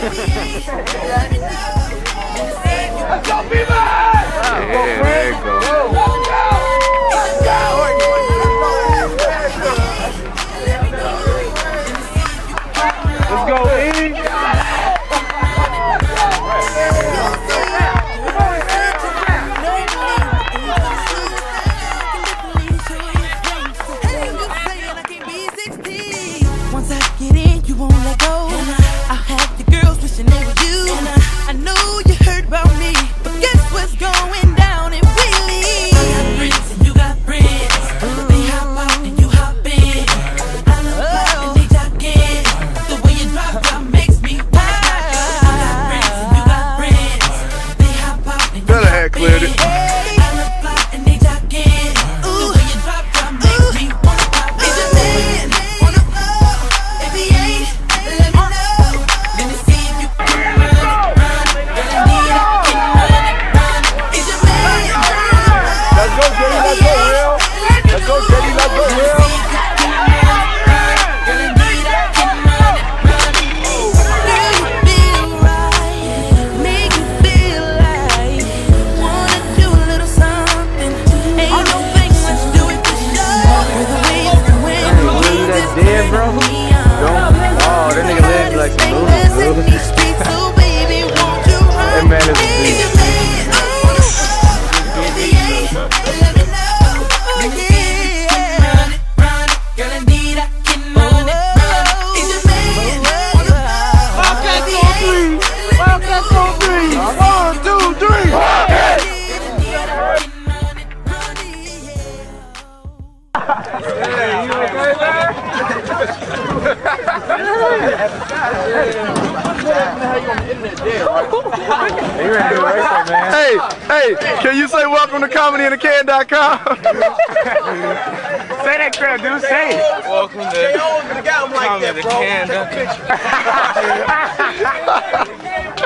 yeah. Hey, hey, can you say welcome to comedy in a can.com? say that crap, dude. Say it. Welcome to comedy in a can.com.